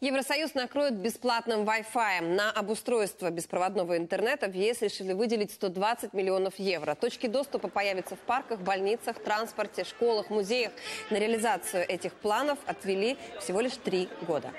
Евросоюз накроет бесплатным Wi-Fi. На обустройство беспроводного интернета в ЕС решили выделить 120 миллионов евро. Точки доступа появятся в парках, больницах, транспорте, школах, музеях. На реализацию этих планов отвели всего лишь три года.